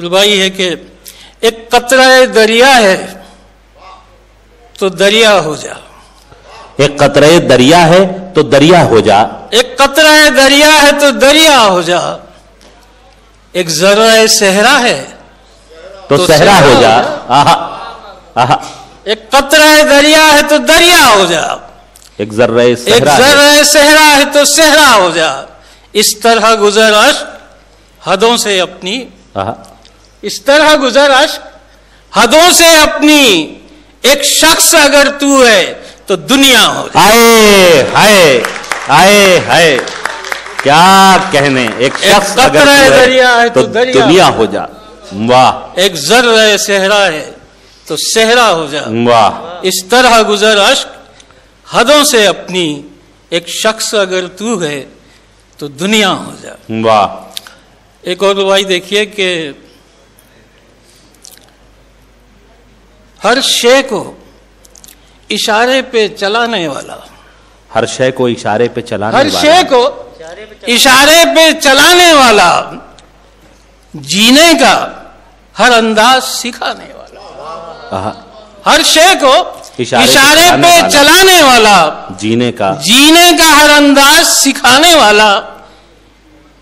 रुबाई है कि एक कतरा दरिया है तो दरिया हो जा। एक कतरे दरिया है तो दरिया हो जा। एक कतरा दरिया है तो दरिया हो जा। एक जरा सहरा है तो, तो सहरा सहरा हो जा जा। आहा आहा। एक कतरा दरिया है तो दरिया हो जा। एक जर्रे एक सहरा है। जरा सहरा है तो सहरा हो जा। इस तरह गुजर अश्क हदों से अपनी। इस तरह गुजर अश्क हदों से अपनी। एक शख्स अगर तू है तो दुनिया हो आए हाय आए हाय। क्या कहने? एक शख्स कतरा अगर तू है, दरिया है तो तो दरिया दुनिया हो जा। वाह। एक जर सहरा है तो सहरा हो जा। वाह। इस तरह गुजर अश्क हदों से अपनी एक शख्स अगर तू है तो दुनिया हो जा। वाह। एक और रुवाई देखिए कि हर शे को इशारे पे चलाने वाला। हर शे को इशारे पे चलाने हर वाला। शे को इशारे पे चलाने वाला जीने का हर अंदाज सिखाने वाला हर शे को इशारे पे इशारे पे वाला। चलाने वाला। जीने का। जीने का हर अंदाज सिखाने वाला।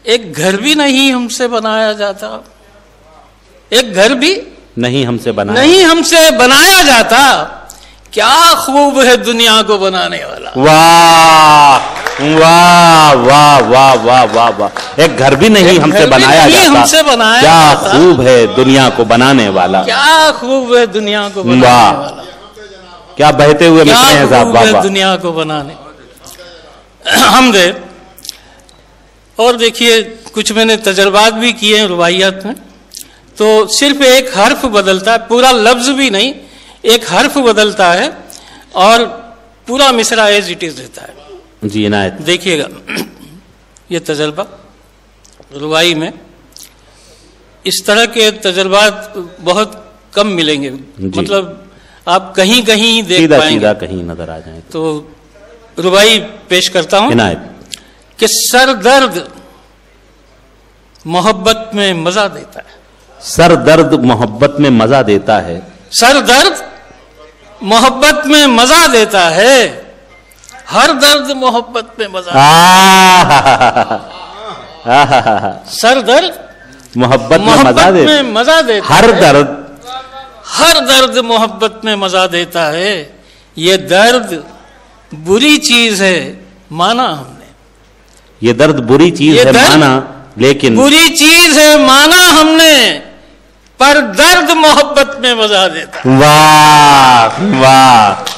एक घर भी नहीं हमसे बनाया जाता। एक घर भी नहीं हमसे बनाया। नहीं हमसे बनाया जाता। क्या खूब है दुनिया को बनाने वाला। वाह वाह वाह वाह वाह वाह वाह। एक घर भी नहीं हमसे बनाया नहीं जाता। हमसे बनाया क्या खूब है दुनिया को बनाने वाला। क्या खूब है दुनिया को बनाने वाह। वाला। क्या बहते हुए मिलते हैं साहब वाह दुनिया को बनाने। हम गए और देखिए कुछ मैंने तजर्बात भी किए हैं रुबाइयात में। तो सिर्फ़ एक हर्फ बदलता है पूरा लफ्ज भी नहीं एक हर्फ बदलता है और पूरा मिसरा एज इट इज़ रहता है। जी इनायत। देखिएगा ये तजर्बा रुबाई में इस तरह के तजर्बात बहुत कम मिलेंगे। मतलब आप कहीं कहीं देख सीधा पाएँगे। सीधा कहीं नज़र आ जाए तो रुबाई पेश करता हूँ इनायत। कि सर दर्द मोहब्बत में मज़ा देता है। सर दर्द मोहब्बत में मज़ा देता है। सर दर्द मोहब्बत में मज़ा देता है। हर दर्द मोहब्बत में मज़ा सर दर्द मोहब्बत में मज़ा मोहब्बत दे में मज़ा देता हर दर्द। हर दर्द मोहब्बत में मज़ा देता है। ये दर्द बुरी चीज़ है माना हमने। ये दर्द बुरी चीज़ है माना लेकिन बुरी चीज़ है माना हमने। पर दर्द मोहब्बत में मज़ा देता। वाह वाह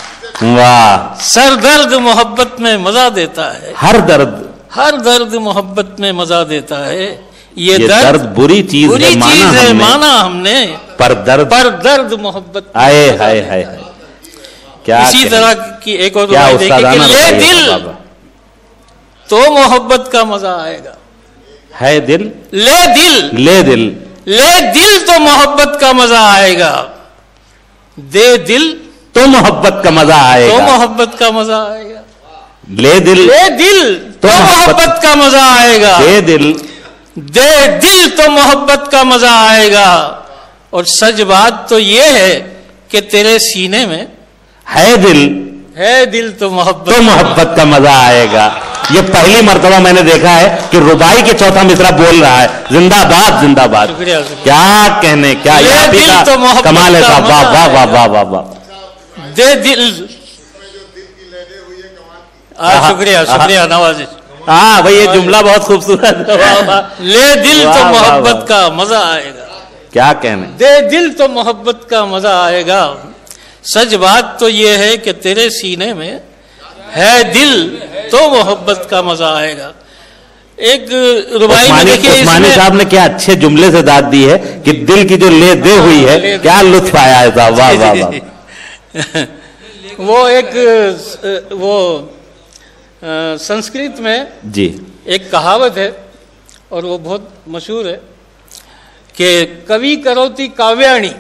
वाह। सर दर्द मोहब्बत में मज़ा देता है। हर दर्द। हर दर्द मोहब्बत में मज़ा देता है। ये, ये दर्द दर्द बुरी चीज़ बुरी है माना चीज़ है हमने। माना हमने। पर दर्द पर दर्द मोहब्बत आए हाय हाय। हाय। क्या इसी तरह की एक और क्या कि ले दिल तो मोहब्बत का मज़ा आएगा। है दिल? ले दिल। ले दिल। ले दिल तो मोहब्बत का मज़ा आएगा। दे दिल तो मोहब्बत का मज़ा आएगा। तो मोहब्बत का मज़ा आएगा। ले दिल ले दिल तो तो मोहब्बत- मोहब्बत का मज़ा आएगा। दे दिल। दे दिल तो मोहब्बत का मज़ा आएगा। और सच बात तो ये है कि तेरे सीने में है दिल। है दिल तो मोहब्बत तो मोहब्बत का मज़ा आएगा। ये पहली मरतबा मैंने देखा है कि रुबाई के चौथा मिसरा बोल रहा है। जिंदाबाद जिंदाबाद। क्या कहने क्या ये दिल? तो कमाल है साहब वाह वाह वाह वाह वाह वाह। दे दिल। शुक्रिया शुक्रिया नवाजिश हाँ भाई ये जुमला बहुत खूबसूरत है। ले दिल तो मोहब्बत का मज़ा आएगा। क्या कहने? दे दिल तो मोहब्बत का मज़ा आएगा। सच बात तो ये है कि तेरे सीने में है दिल तो मोहब्बत का मज़ा आएगा। एक रुबाई में देखिए उस्मानी इसमें साहब ने क्या अच्छे जुमले से दाद दी है कि दिल की जो ले दे हुई है दे। क्या लुत्फ आया है साहब वाह वाह वाह। वो एक वो संस्कृत में जी। एक कहावत है और वो बहुत मशहूर है कि कवि करोती काव्याणी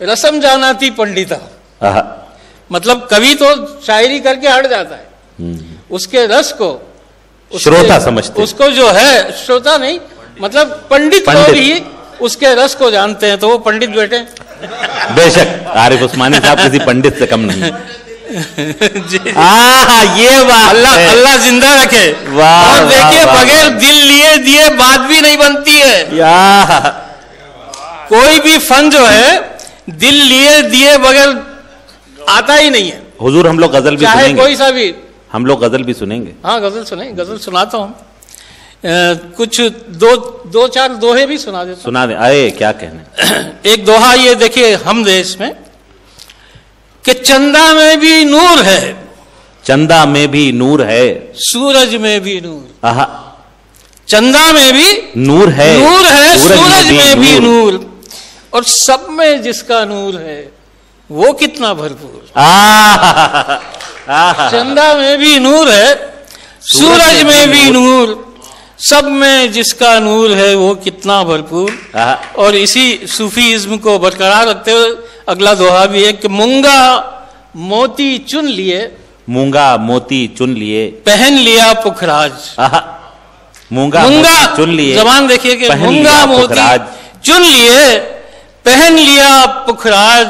रसम जानाती पंडिता। मतलब कवि तो शायरी करके हट जाता है। हम्म। उसके रस को उसके- श्रोता समझते। उसको जो है श्रोता नहीं मतलब पंडित, पंडित। ही उसके रस को जानते हैं तो वो पंडित बैठे। बेशक आरिफ उस्मानी साहब किसी पंडित से कम नहीं। ये बात अल्लाह अल्लाह ज़िंदा रखे। वाह, और देखिए बगैर दिल लिए दिए बात भी नहीं बनती है। या कोई भी फन जो है दिल लिए दिए बगैर आता ही नहीं है। हुजूर हम लोग गज़ल भी चाहे सुनेंगे। कोई सा भी। हम लोग गज़ल भी सुनेंगे। हाँ गज़ल सुने गज़ल सुनाता हूँ। कुछ दो दो चार दोहे भी सुना देता सुना दे। अरे क्या कहने? एक दोहा ये देखिए हम देश में कि चंदा में भी नूर है। चंदा में भी नूर है। सूरज में भी नूर। आहा। चंदा में भी नूर है। नूर है सूरज सूरज में भी नूर। और सब में जिसका नूर है वो कितना भरपूर। चंदा में भी नूर है सूरज में भी नूर। सब में जिसका नूर है वो कितना भरपूर। और इसी सूफी इज्म को बरकरार रखते हुए अगला दोहा भी है कि मूँगा मोती चुन लिए मूँगा मोती चुन लिए। पहन लिया पुखराज। मूँगा मूँगा चुन लिए। जबान देखिए कि मूँगा मोती। चुन लिए पहन लिया पुखराज।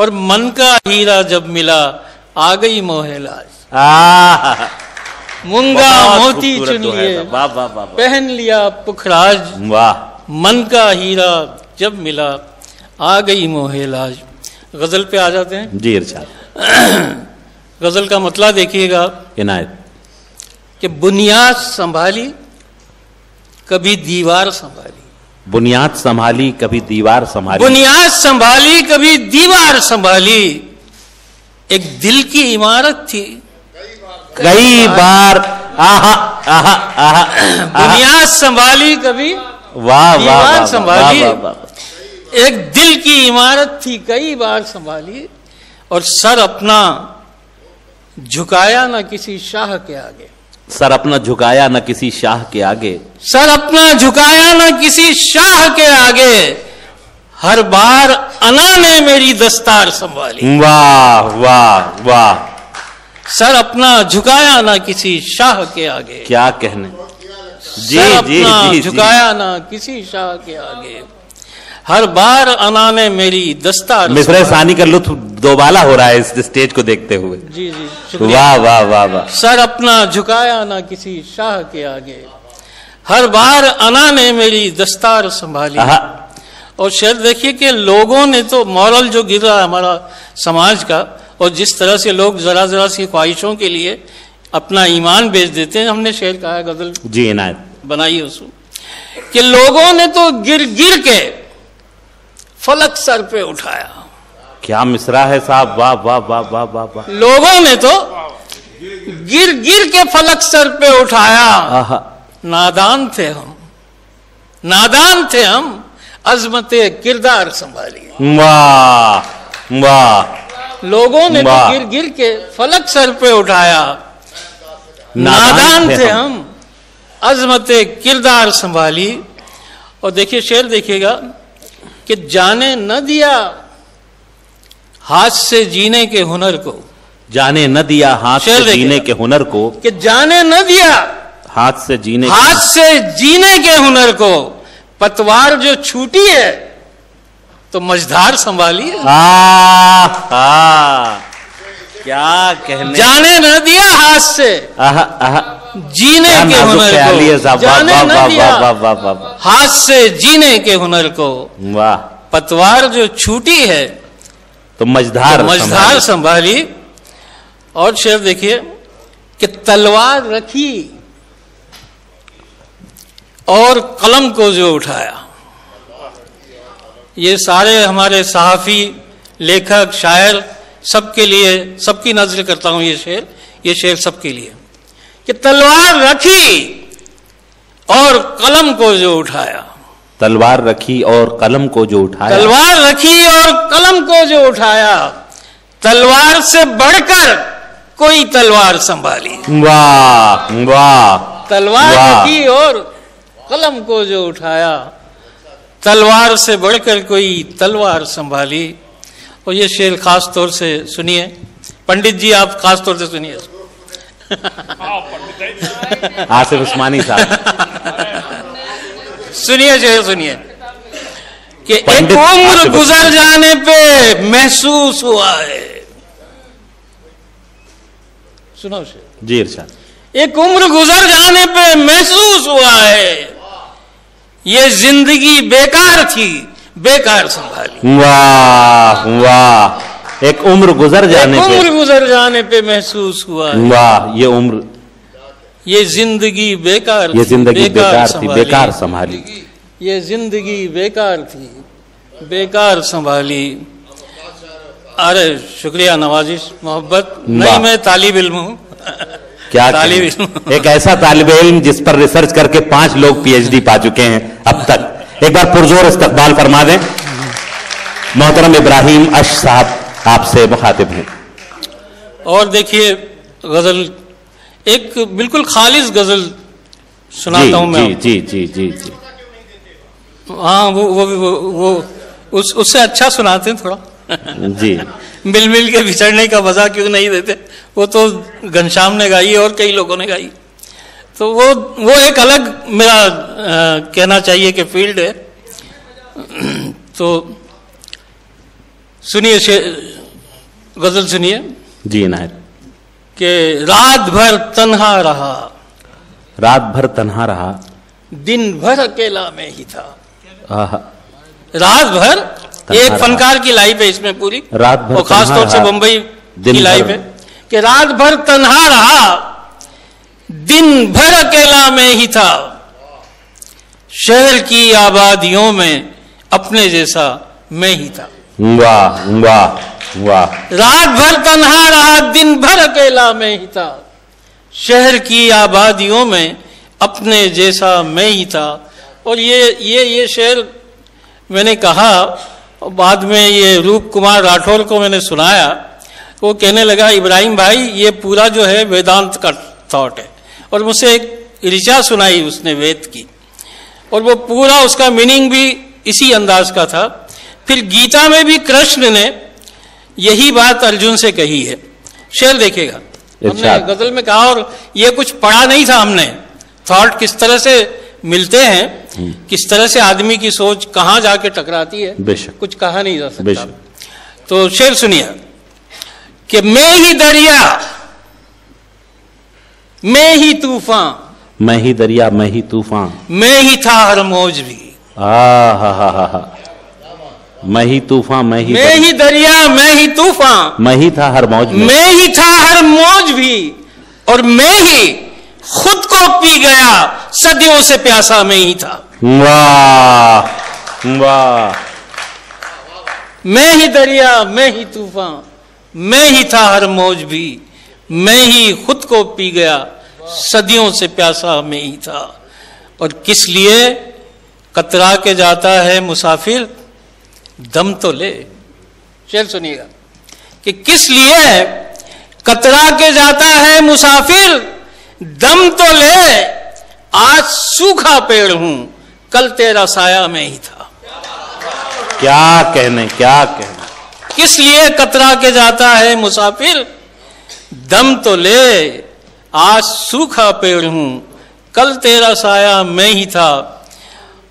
और मन का हीरा जब मिला आ गई मोहलाज। मुंगा मोती खूबसूरत चुन लिए। पहन लिया पुखराज। वाह। मन का हीरा जब मिला आ गई मोहलाज। गज़ल पे आ जाते हैं। जी इरशाद। गज़ल का मतला देखिएगा। इनायत। कि बुनियाद संभाली कभी दीवार संभाली। बुनियाद संभाली कभी दीवार संभाली बुनियाद संभाली कभी दीवार संभाली एक दिल की इमारत थी कई बार आहा आहा आहा। बुनियाद संभाली कभी वाह वाह संभाली। वाह, वाह, वाह। एक दिल की इमारत थी कई बार संभाली और सर अपना झुकाया ना किसी शाह के आगे सर अपना झुकाया न किसी शाह के आगे। सर अपना झुकाया ना किसी शाह के आगे। हर बार अना ने मेरी दस्तार संभाली। वाह वाह वाह। सर अपना झुकाया ना किसी शाह के आगे। क्या कहने? जी सर जी अपना जी जी। झुकाया ना किसी शाह के आगे। हर बार अना ने मेरी दस्तार मिसरे संभाली। सानी का लुत्फ दोबाला हो रहा है इस स्टेज को देखते हुए। जी जी वाह वाह वाह वाह। सर अपना झुकाया ना किसी शाह के आगे। हर बार अना ने मेरी दस्तार संभाली। और शेर देखिए कि लोगों ने तो मॉरल जो गिर रहा है हमारा समाज का और जिस तरह से लोग जरा जरा सी ख्वाहिशों के लिए अपना ईमान बेच देते हैं हमने शेर कहा गज़ल जी इनायत। बनाई उसको। कि लोगों ने तो गिर गिर के फलक सर पे उठाया। क्या मिसरा है साहब? वाह वाह वाह वाह वाह वाह। लोगों ने तो गिर गिर के फलक सर पे उठाया। नादान थे हम। नादान थे हम अजमत किरदार संभाली वाह वाह। लोगों ने तो गिर गिर के फलक सर पे उठाया। नादान थे हम अजमत किरदार संभाली। और देखिए शेर देखिएगा। कि जाने न दिया हाथ से जीने के हुनर को। जाने न दिया हाथ से जीने के हुनर को। कि जाने न दिया हाथ से जीने हाथ से जीने के हुनर को। पतवार जो छूटी है तो मझधार संभालिए। हा आ, क्या कहने? जाने न दिया हाथ से। आहा, आहा, जीने के हुनर को। जाने न दिया हाथ से जीने के हुनर को। वाह। पतवार जो छूटी है तो मझधार तो मझधार संभाली। और शेर देखिए कि तलवार रखी और कलम को जो उठाया। ये सारे हमारे सहाफी लेखक शायर सबके लिए सबकी नज़र करता हूँ ये शेर ये शेर सबके लिए। कि तलवार रखी और कलम को जो उठाया। तलवार रखी और कलम को जो उठाया। तलवार रखी और कलम को जो उठाया। तलवार से बढ़कर कोई तलवार संभाली वाह वाह तलवार। रखी और कलम को जो उठाया। तलवार से बढ़कर कोई तलवार संभाली। और ये शेर खास तौर से सुनिए। पंडित जी आप खास तौर से सुनिए। आसिफ उस्मानी साहब। सुनिए शेर सुनिए। कि एक उम्र गुजर जाने पे महसूस हुआ है। सुनो शेर। जी इरशाद। एक उम्र गुजर जाने पे महसूस हुआ है। ये ज़िंदगी बेकार थी। बेकार संभाली। वाह वाह। एक उम्र गुजर जाने एक पे। उम्र गुजर जाने पे महसूस हुआ वाह ये उम्र। ये ज़िंदगी बेकार ये ज़िंदगी बेकार थी बेकार संभाली। ये ज़िंदगी बेकार थी बेकार संभाली। अरे शुक्रिया नवाजिश मोहब्बत। नहीं मैं तालिब इल्म हूँ। क्या तालिब? इल्म एक ऐसा तालिब इल्म जिस पर रिसर्च करके पाँच लोग पीएचडी पा चुके हैं अब तक। एक बार पुरजोर इस्तकबाल फरमा दें। मोहतरम इब्राहिम अश साहब आपसे मुखातिब हैं। और देखिए गज़ल एक बिल्कुल खालिज गज़ल सुनाता हूँ मैं। जी जी जी जी जी। हाँ वो वो वो, वो उस उससे अच्छा सुनाते हैं थोड़ा। जी। मिल मिल के बिछड़ने का मज़ा क्यों नहीं देते? वो तो घनश्याम ने गाई और कई लोगों ने गाई। तो वो वो एक अलग मेरा अ, कहना चाहिए कि फ़ील्ड है। तो सुनिए गज़ल सुनिए। जी नायक। कि रात भर तन्हा रहा। रात भर तन्हा रहा। दिन भर अकेला में ही था। रात भर एक फनकार की लाइफ है इसमें पूरी। रात भर और खास तौर से। बंबई की लाइफ है। कि रात भर तन्हा रहा। दिन भर अकेला में ही था। शहर की आबादियों में अपने जैसा मैं ही था। वाह वाह वाह। रात भर तन्हा रहा दिन भर अकेला में ही था। शहर की आबादियों में अपने जैसा मैं ही था। और ये ये ये शेर मैंने कहा और बाद में ये रूप कुमार राठौर को मैंने सुनाया। वो कहने लगा इब्राहिम भाई ये पूरा जो है वेदांत का थॉट है। और मुझसे एक ऋचा सुनाई उसने वेद की। और वो पूरा उसका मीनिंग भी इसी अंदाज का था। फिर गीता में भी कृष्ण ने यही बात अर्जुन से कही है। शेर देखेगा हमने गज़ल में कहा और ये कुछ पढ़ा नहीं था हमने। थॉट किस तरह से मिलते हैं किस तरह से आदमी की सोच कहाँ जाके टकराती है कुछ कहा नहीं जा सकता। तो शेर सुनिए। कि मैं ही दरिया मैं ही तूफ़ान मैं ही दरिया मैं ही तूफ़ान मैं ही था हर मौज भी आ हा हा हा हा मैं ही तूफ़ान मैं ही मैं ही दरिया मैं ही तूफ़ान मैं ही था हर मौज में मैं ही था हर मौज भी और मैं ही खुद को पी गया सदियों से प्यासा मैं ही था वाह वाह मैं ही दरिया मैं ही तूफ़ान मैं ही था हर मौज भी मैं ही खुद को पी गया सदियों से प्यासा मैं ही था। और किस लिए? कतरा के जाता है मुसाफिर दम तो ले। शेर सुनिएगा। कि किस लिए? कतरा के जाता है मुसाफिर दम तो ले। आज सूखा पेड़ हूँ कल तेरा साया में ही था। क्या कहने क्या कहने? किस लिए कतरा के जाता है मुसाफिर दम तो ले आज सूखा पेड़ हूँ कल तेरा साया मैं ही था।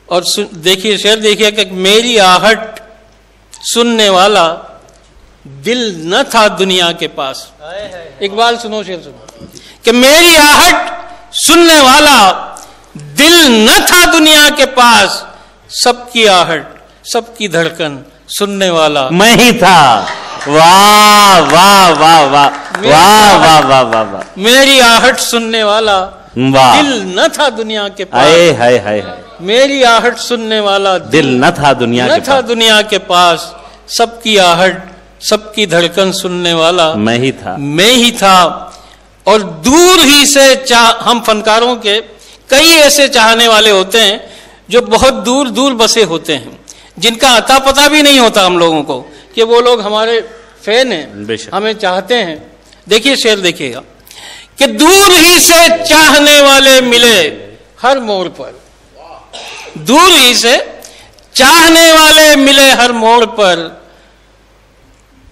और देखिए शेर देखिए कि मेरी आहट सुनने वाला दिल न था दुनिया के पास। इकबाल सुनो शेर सुनो। कि मेरी आहट सुनने वाला दिल न था दुनिया के पास सबकी आहट सबकी धड़कन सुनने वाला। मैं ही था। वाह वाह वाह वाह। वाह वाह वाह वाह वाह। मेरी आहट सुनने वाला दिल न था दुनिया के पास हाय हाय हाय मेरी आहट सुनने वाला दिल न था दुनिया न के था पास। दुनिया के पास। सबकी आहट सबकी धड़कन सुनने वाला मैं ही था। मैं ही था। और दूर ही से चाह हम फनकारों के कई ऐसे चाहने वाले होते हैं जो बहुत दूर दूर बसे होते हैं जिनका अता पता भी नहीं होता हम लोगों को कि वो लोग हमारे फ़ैन हैं हमें चाहते हैं। देखिए शेर देखिएगा कि दूर ही से चाहने वाले मिले हर मोड़ पर। दूर ही से चाहने वाले मिले हर मोड़ पर।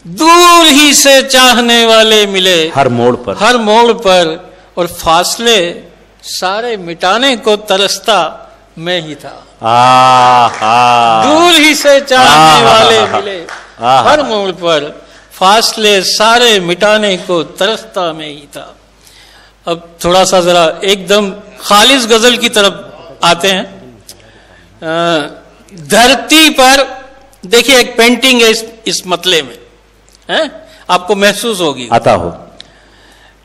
दूर ही से चाहने वाले मिले हर मोड़ पर। हर मोड़ पर। और फासले सारे मिटाने को तरसता मैं ही था। आहा दूर ही से चाहने आहा। वाले मिले। हर मोड़ पर। फासले सारे मिटाने को तरसता मैं ही था। अब थोड़ा सा जरा एकदम खालिस गज़ल की तरफ़ आते हैं। धरती पर देखिए एक पेंटिंग है इस, इस मतले में है? आपको महसूस होगी। आता हो।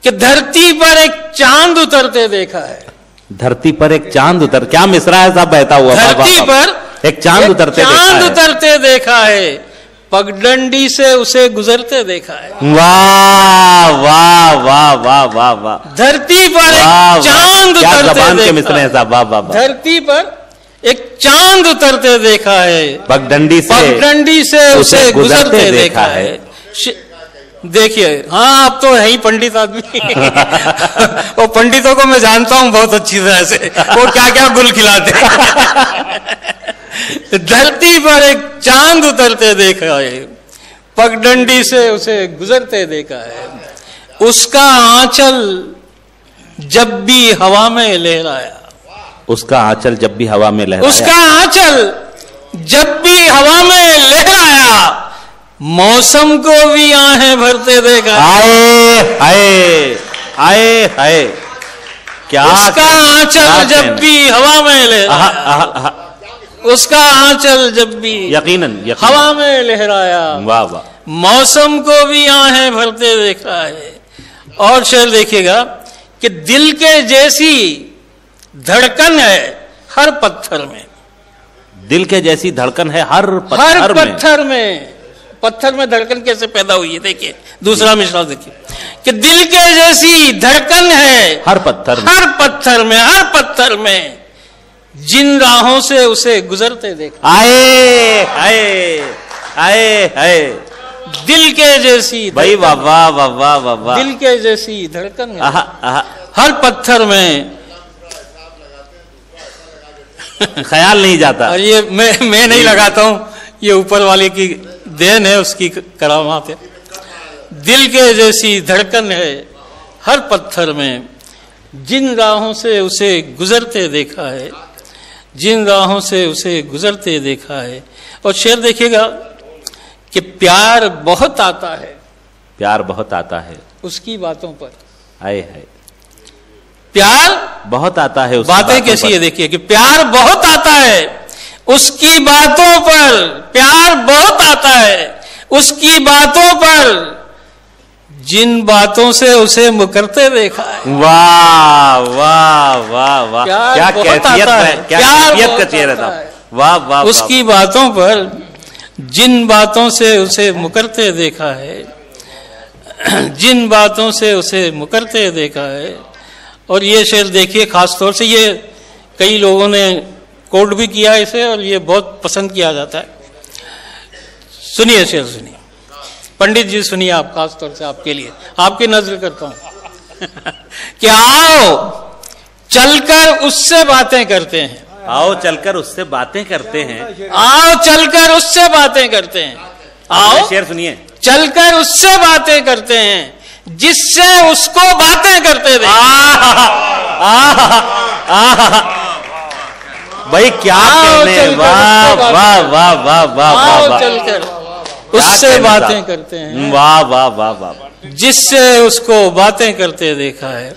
कि धरती पर एक चाँद उतरते देखा है। धरती पर एक चाँद उतर क्या मिसरा है साहब बहता हुआ? धरती पर एक चाँद उतरते देखा चाँद है। उतरते देखा है। पगडंडी से उसे गुजरते देखा है। वाह वाह वाह वाह वाह वाह। धरती पर एक चाँद उतरते जबान देखा है। वाह वाह वाह। धरती पर एक चाँद उतरते देखा है। पगडंडी से पगडंडी से उसे गुजरते देखा है। देखिए हाँ आप तो है ही पंडित आदमी। वो पंडितों को मैं जानता हूँ बहुत अच्छी तरह से। वो क्या क्या गुल खिलाते। धरती पर एक चाँद उतरते देखा है। पगडंडी से उसे गुजरते देखा है। उसका आंचल जब भी हवा में लहराया। उसका आंचल जब भी हवा में लहराया। उसका आंचल जब भी हवा में लहराया मौसम को भी आहें भरते देखा आए आए आए आए। क्या उसका आंचल जब भी हवा में लहराया। उसका आंचल जब भी यकीनन यकीनन। हवा में लहराया वाह वाह। मौसम को भी आहें भरते देखा है। और शेर देखिएगा कि दिल के जैसी धड़कन है हर पत्थर में। दिल के जैसी धड़कन है हर पत्थर हर पत्थर में। पत्थर में। पत्थर में धड़कन कैसे पैदा हुई है? देखिए दूसरा मिश्रा देखिए। कि दिल के जैसी धड़कन है हर पत्थर में। हर पत्थर में हर पत्थर में। जिन राहों से उसे गुजरते देखा। आए आए आए आए। दिल के जैसी भाई वाह वाह वाह दिल के जैसी धड़कन। है आहा, आहा, हर पत्थर में ख्याल नहीं जाता। और ये मैं मैं नहीं लगाता हूँ। ये ऊपर वाले की देन है उसकी करामात है। दिल के जैसी धड़कन है हर पत्थर में। जिन राहों से उसे गुजरते देखा है जिन राहों से उसे गुजरते देखा है और शेर देखिएगा कि प्यार बहुत आता है। प्यार बहुत आता है। उसकी बातों पर। आए है। प्यार बहुत आता है बातें कैसी है देखिए कि प्यार बहुत आता है। उसकी बातों पर प्यार बहुत आता है। उसकी बातों पर जिन बातों से उसे मुकरते देखा है। वाह वाह। वाह क्या कैफियत है। क्या कैफियत का चेहरा था। वाह वाह उसकी बातों पर जिन बातों से उसे मुकरते देखा है जिन बातों से उसे मुकरते देखा है और ये शेर देखिए खास तौर से ये कई लोगों ने कोट भी किया इसे और ये बहुत पसंद किया जाता है। सुनिए शेर सुनिए। पंडित जी सुनिए आप खास तौर से आपके लिए। आपकी नज़र करता हूँ। क्या आओ चलकर उससे बातें करते हैं। आओ चलकर उससे बातें करते हैं। आओ चलकर उससे बातें करते हैं। आओ शेर सुनिए। चलकर उससे बातें करते हैं जिससे उसको बातें करते थे भाई क्या वाह उससे बातें वाह वाह वाह वाह वाह चलकर उससे बातें करते हैं। वाह वाह वाह वाह। जिससे उसको बातें करते देखा है।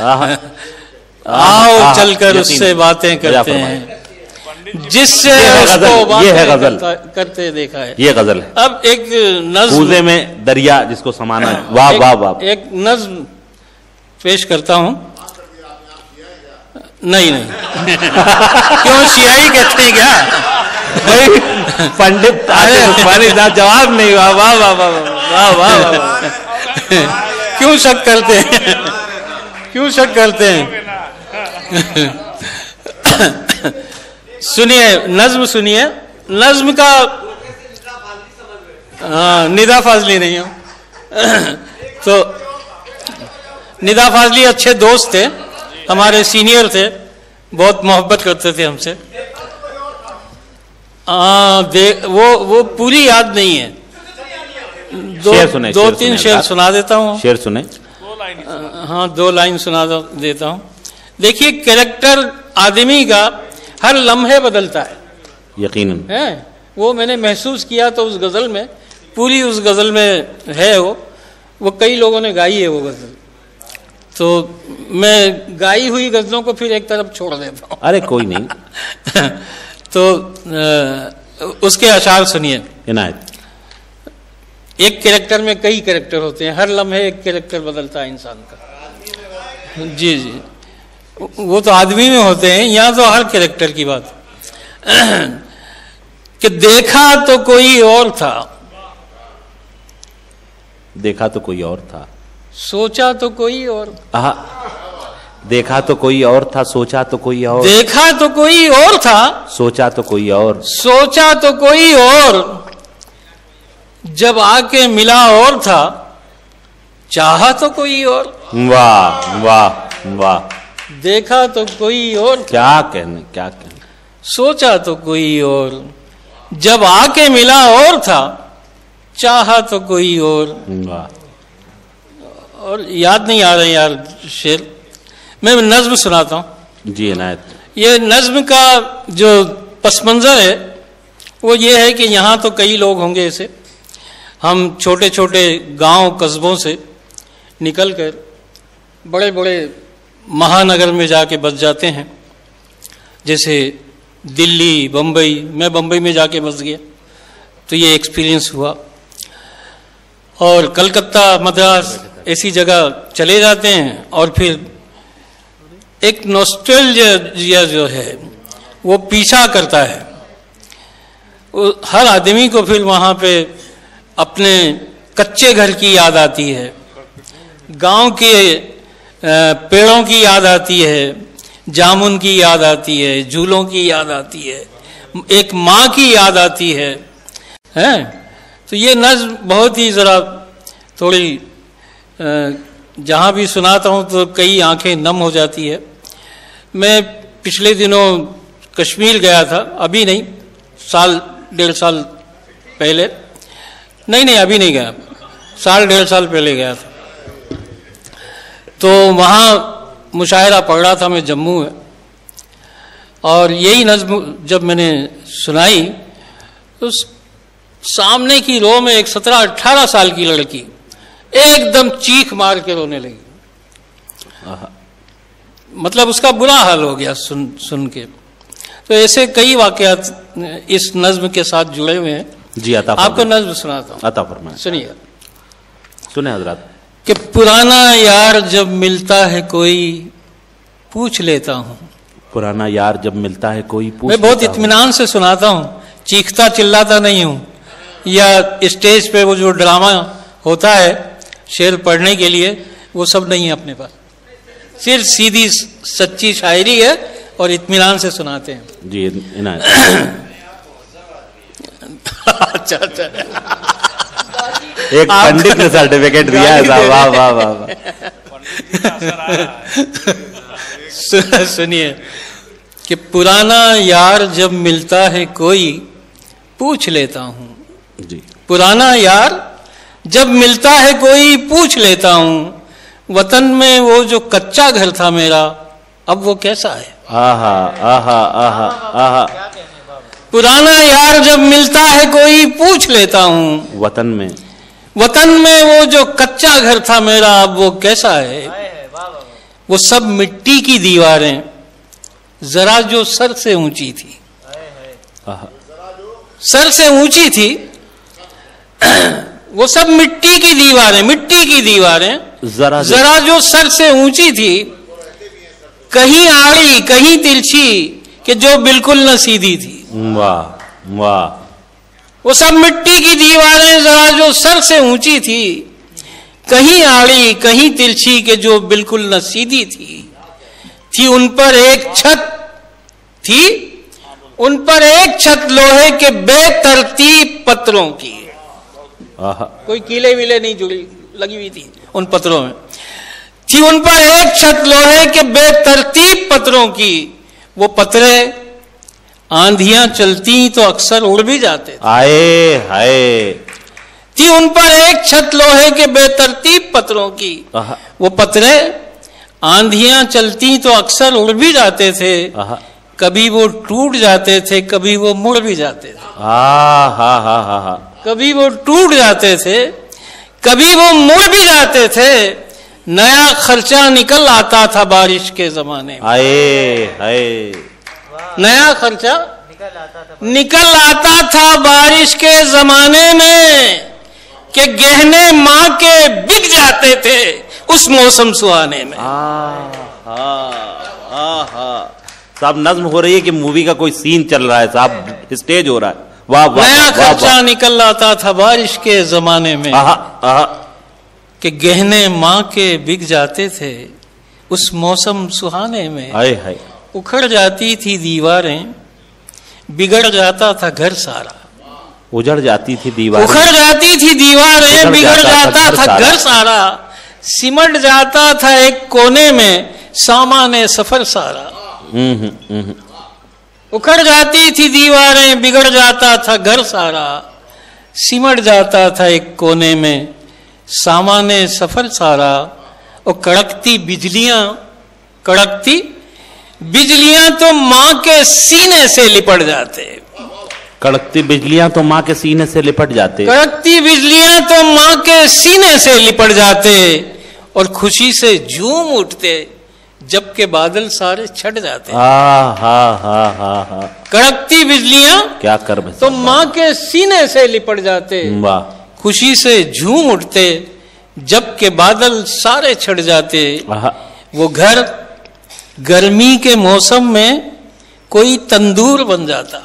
आओ चलकर उससे बातें करते हैं। जिससे ये है उसको गज़ल, ये है गज़ल। करते देखा है। ये गज़ल है। अब एक नज्म में दरिया जिसको समाना है। वाह वाह वाह। एक नज्म पेश करता हूँ। नहीं नहीं। क्यों शियाई कहते हैं क्या? भाई पंडित आसिफ साहब जवाब नहीं वाह वाह वाह वाह वाह वाह वाह। क्यों शक करते हैं? क्यों शक करते हैं? सुनिए नज्म सुनिए। नज्म का हाँ निदा फाजली नहीं हो। तो निदा फाजली अच्छे दोस्त थे। हमारे सीनियर थे। बहुत मोहब्बत करते थे हमसे। हाँ दे वो वो पूरी याद नहीं है। दो शेर सुने, दो तीन शेर सुना देता हूँ। शेर सुने। हाँ दो लाइन सुना देता हूँ। देखिए कैरेक्टर आदमी का हर लम्हे बदलता है। यकीनन। है? वो मैंने महसूस किया तो उस गज़ल में पूरी उस गज़ल में है वो। वो कई लोगों ने गाई है वो गज़ल। तो मैं गाई हुई गजलों को फिर एक तरफ़ छोड़ देता हूँ। अरे कोई नहीं। तो अ, उसके अशार सुनिए। इनायत। एक कैरेक्टर में कई कैरेक्टर होते हैं हर लम्हे एक कैरेक्टर बदलता है इंसान का। जी जी। वो तो आदमी में होते हैं यहाँ तो हर कैरेक्टर की बात। कि देखा तो कोई और था। देखा तो कोई और था। सोचा तो कोई और। आहा देखा तो कोई और था सोचा तो कोई और। देखा तो कोई और था। सोचा तो कोई और। सोचा तो कोई और। जब आके मिला और था चाहा तो कोई और। वाह वाह वाह। देखा तो कोई और। क्या कहने क्या कहने। सोचा तो कोई और। जब आके मिला और था चाहा तो कोई और। वाह। और याद नहीं आ रहे यार शेर। मैं नज्म सुनाता हूँ। जी इनायत ये नज्म का जो पस मंज़र है वो ये है कि यहाँ तो कई लोग होंगे ऐसे। हम छोटे छोटे गाँव कस्बों से निकल कर बड़े बड़े महानगर में जाके बस जाते हैं। जैसे दिल्ली बम्बई मैं बम्बई में जाके बस गया तो ये एक्सपीरियंस हुआ। और कलकत्ता, मद्रास ऐसी जगह चले जाते हैं और फिर एक नॉस्टैल्जिया जो है, वो पीछा करता है। हर आदमी को फिर वहाँ पे अपने कच्चे घर की याद आती है। गाँव के पेड़ों की याद आती है, जामुन की याद आती है, झूलों की याद आती है, एक माँ की याद आती है, हैं? तो ये नज्म बहुत ही ज़रा थोड़ी जहाँ भी सुनाता हूँ तो कई आँखें नम हो जाती है। मैं पिछले दिनों कश्मीर गया था, अभी नहीं, साल, डेढ़ साल पहले। नहीं नहीं अभी नहीं गया। साल डेढ़ साल पहले गया था। तो वहाँ मुशायरा पढ़ रहा था मैं जम्मू में। और यही नज्म जब मैंने सुनाई तो सामने की रो में एक सत्रह अट्ठारह साल की लड़की एकदम चीख मार के रोने लगी। मतलब उसका बुरा हाल हो गया सुन सुन के। तो ऐसे कई वाकयात इस नज्म के साथ जुड़े हुए हैं। जी अता आपको नज्म सुनाता हूँ। अता फरमाएँ। सुनिए। सुने हज़रत। कि पुराना यार जब मिलता है कोई पूछ लेता हूँ। पुराना यार जब मिलता है कोई पूछ मैं बहुत लेता। इत्मीनान से सुनाता हूँ। चीखता चिल्लाता नहीं हूँ। या स्टेज पे वो जो ड्रामा होता है शेर पढ़ने के लिए वो सब नहीं है अपने पास। सिर्फ़ सीधी सच्ची शायरी है और इत्मीनान से सुनाते हैं। जी इनायत। अच्छा अच्छा। एक पंडित ने सर्टिफिकेट दिया है साहब। वाह वाह वाह वाह। सुनिए कि पुराना यार जब मिलता है कोई पूछ लेता हूँ। जी। पुराना यार जब मिलता है कोई पूछ लेता हूँ। वतन में वो जो कच्चा घर था मेरा अब वो कैसा है? आहा आहा आहा आहा। आहा आहा आहा पुराना यार जब मिलता है कोई पूछ लेता हूँ। वतन में। वतन में वो जो कच्चा घर था मेरा अब वो कैसा है? वो सब मिट्टी की दीवारें जरा जो सर से ऊँची थी। सर से ऊँची थी वो सब मिट्टी की दीवारें मिट्टी की दीवारें जरा जरा जो सर से ऊँची थी कहीं आड़ी कहीं तिरछी कि जो बिल्कुल न सीधी थी। वाह वाह। वो सब मिट्टी की दीवारें जरा जो सर से ऊँची थी कहीं आड़ी कहीं तिरछी के जो बिल्कुल न सीधी थी थी उन पर एक छत थी उन पर एक छत लोहे के बेतरतीब पत्रों की। कोई कीले वीले नहीं जुड़ी लगी हुई थी उन पत्रों में। थी उन पर एक छत लोहे के बेतरतीब पत्रों की वो पत्रे आंधियाँ चलती तो अक्सर उड़ भी जाते थे। आए हाय। थी उन पर एक छत लोहे के बेतरतीब पत्रों की। वो पतरे आंधियाँ चलती तो अक्सर उड़ भी जाते थे। कभी वो टूट जाते थे कभी वो मुड़ भी जाते थे। हा हा हा हा। कभी वो टूट जाते थे कभी वो मुड़ भी जाते थे। नया खर्चा निकल आता था बारिश के जमाने में। आए हाय। नया खर्चा निकल आता था बारिश के जमाने में कि गहने माँ के बिक जाते थे उस मौसम सुहाने में। हा हा हा। साहब नज्म हो रही है कि मूवी का कोई सीन चल रहा है? साहब स्टेज हो रहा है। वाह वाह नया खर्चा निकल आता था बारिश के जमाने में। आहा, आहा, कि गहने माँ के बिक जाते थे उस मौसम सुहाने में हाय हाय। उखड़ जाती थी दीवारें बिगड़ जाता था घर सारा। उजड़ जाती थी दीवार। उखड़ जाती थी दीवारें बिगड़ जाता था जाता घर था सारा। घर सारा। सिमट जाता था एक कोने में सामान सफ़र सारा। हम्म, हम्म, हम्म, उखड़ जाती थी दीवारें बिगड़ जाता था घर सारा। सिमट जाता था एक कोने में सामान सफ़र सारा और कड़कती बिजलियाँ कड़कती बिजलियाँ तो माँ के सीने से लिपट जाते। कड़कती बिजलियाँ तो माँ के सीने से लिपट जाते। कड़कती बिजलियाँ तो माँ के सीने से लिपट जाते और खुशी से झूम उठते जबकि बादल सारे छट जाते। आ हा हा हा हा। कड़कती बिजलियाँ क्या कर तो माँ के सीने से लिपट जाते। वाह। खुशी से झूम उठते जब के बादल सारे छट जाते। वो घर गर्मी के मौसम में कोई तंदूर बन जाता।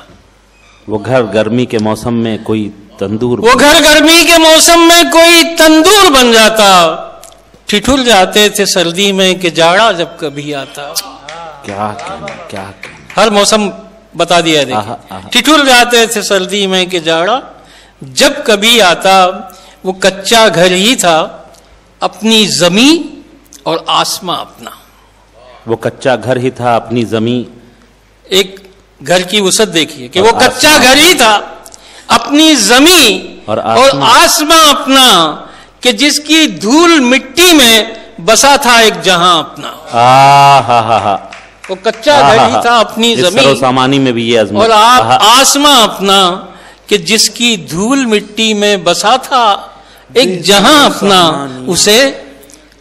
वो घर गर्मी के मौसम में कोई तंदूर वो घर गर्मी के मौसम में कोई तंदूर बन जाता। ठिठुर जाते थे सर्दी में कि जाड़ा जब कभी आता। क्या कहना क्या कहना। हर मौसम बता दिया देखिए। ठिठुर जाते थे सर्दी में कि जाड़ा जब कभी आता वो कच्चा घर ही था अपनी जमी और आसमां अपना। वो कच्चा घर ही था अपनी जमी। एक घर की वसत देखिए कि वो कच्चा घर ही था अपनी जमी और और आसमां। अपना कि जिसकी धूल मिट्टी में बसा था एक जहाँ अपना। आ हा हा हा। वो कच्चा घर ही था अपनी ज़मीन जमी। सरोसामानी में भी ये और आप आहा, आसमां अपना कि जिसकी धूल मिट्टी में बसा था एक जहाँ अपना उसे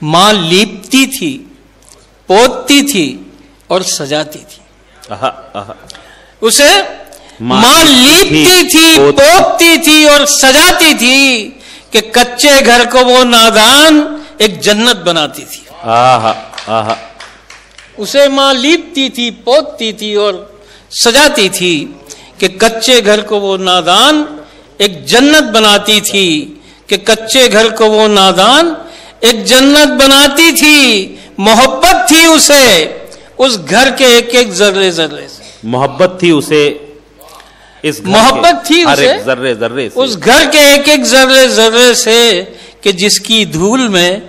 माँ लीपती थी पोतती थी और सजाती थी। आहा, आहा। उसे माँ लीपती थी। पोतती थी और सजाती थी कि कच्चे घर को वो नादान एक जन्नत बनाती थी। आहा, आहा। उसे माँ लीपती थी पोतती थी और सजाती थी। कि कच्चे घर को वो नादान एक जन्नत बनाती थी कि कच्चे घर को वो नादान एक जन्नत बनाती थी मोहब्बत थी उसे उस घर के एक एक जर्रे जर्रे से। मोहब्बत थी उसे इस मोहब्बत थी उसे जर्रे जर्रे से। उस घर के एक एक जर्रे जर्रे से कि जिसकी धूल में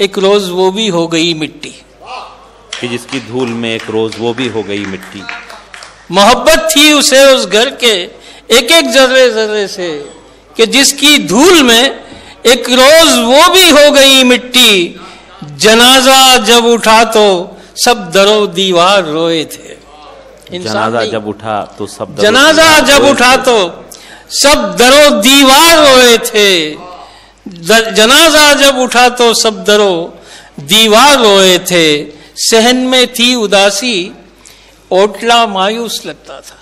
एक रोज वो भी हो गई मिट्टी। कि जिसकी धूल में एक रोज वो भी हो गई मिट्टी। मोहब्बत थी उसे उस घर के एक एक जर्रे जर्रे से कि जिसकी धूल में एक रोज वो भी हो गई मिट्टी। जनाजा जब उठा तो सब दरो दीवार रोए थे। जनाजा जब उठा तो सब जनाजा जब उठा तो सब दरो दीवार रोए थे। जनाजा जब उठा तो सब दरो दीवार रोए थे। सहन में थी उदासी ओटला मायूस लगता था।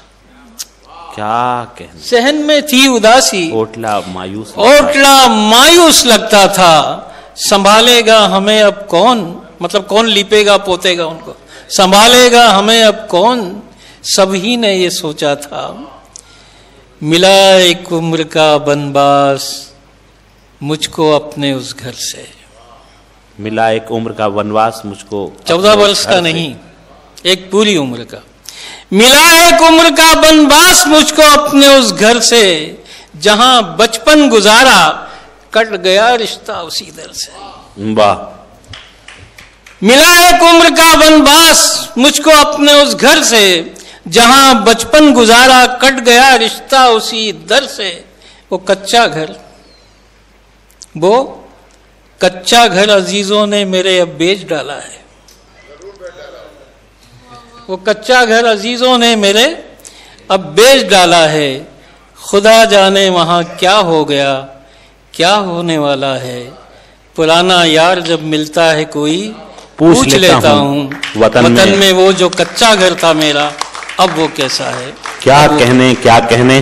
क्या कहना? सहन में थी उदासी। ओटला मायूस ओटला मायूस लगता था। संभालेगा हमें अब कौन? मतलब कौन लिपेगा पोतेगा उनको? संभालेगा हमें अब कौन? सभी ने ये सोचा था। मिला एक उम्र का बनबास मुझको अपने उस घर से। मिला एक उम्र का वनवास मुझको चौदह वर्ष का। नहीं। एक पूरी उम्र का। मिला एक उम्र का बनबास मुझको अपने उस घर से जहाँ बचपन गुजारा कट गया रिश्ता उसी दर से। वाह। मिला एक उम्र का वनवास मुझको अपने उस घर से जहाँ बचपन गुजारा कट गया रिश्ता उसी दर से। वो कच्चा घर। वो कच्चा घर अजीजों ने मेरे अब बेच डाला है। वो कच्चा घर अजीजों ने मेरे अब बेच डाला है। खुदा जाने वहाँ क्या हो गया क्या होने वाला है। पुराना यार जब मिलता है कोई पूछ पूछ, लेता लेता हूँ, वतन वतन, में- में वो जो कच्चा घर था मेरा अब वो कैसा है? क्या कहने क्या कहने?